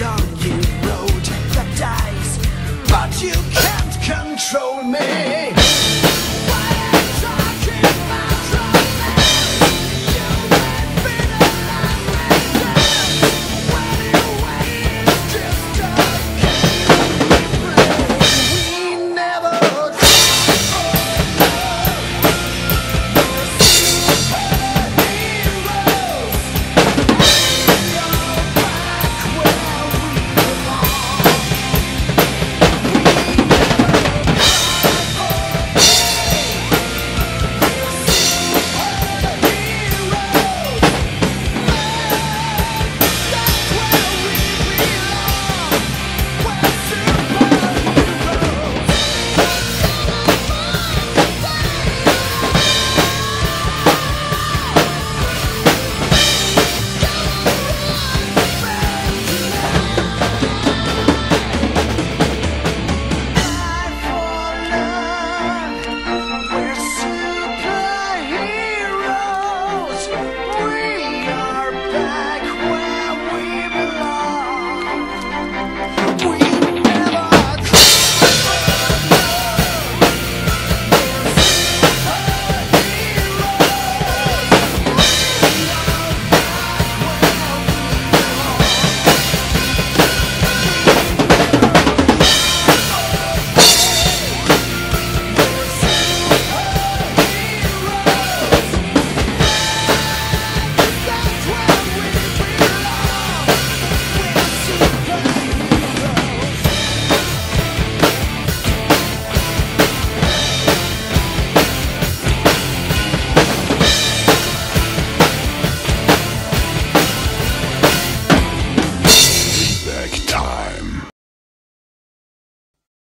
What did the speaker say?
long you rode the dice, but you can't control me.